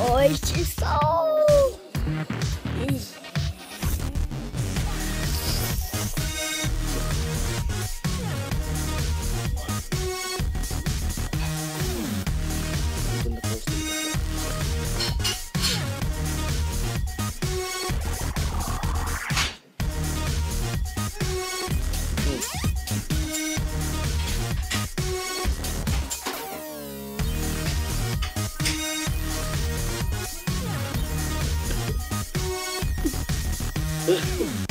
euch. Tschüss. Ugh.